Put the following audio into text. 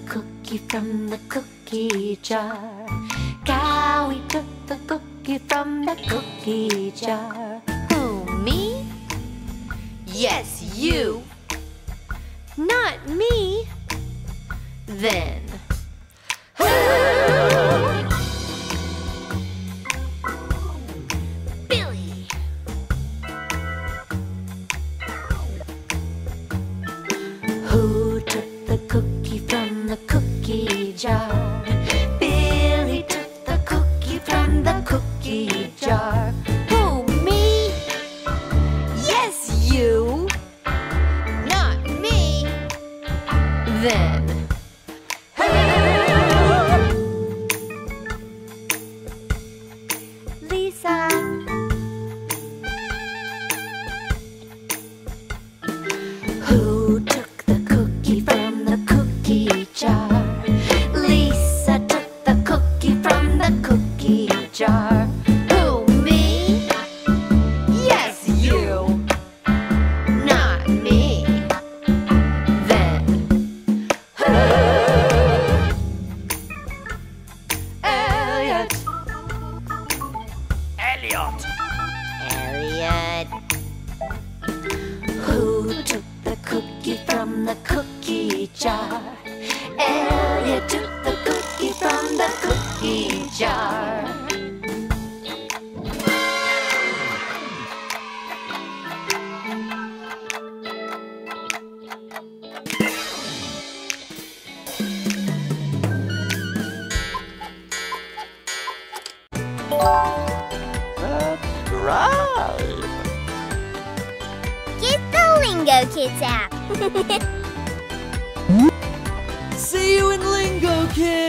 cookie from the cookie jar. Cowy took the cookie from the cookie jar. Who, me? Yes, you. Not me. Then. Jar? Billy took the cookie from the cookie jar. Who, me? Yes, you. Not me. Then. Jar. Who, me? Yes, you. Not me. Then. who? Elliot. Elliot. Elliot. Who took the cookie from the cookie jar? Elliot That's right. Get the Lingo Kids app. See you in Lingo, kids!